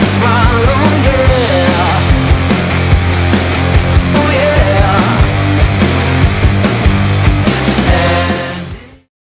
smile on you.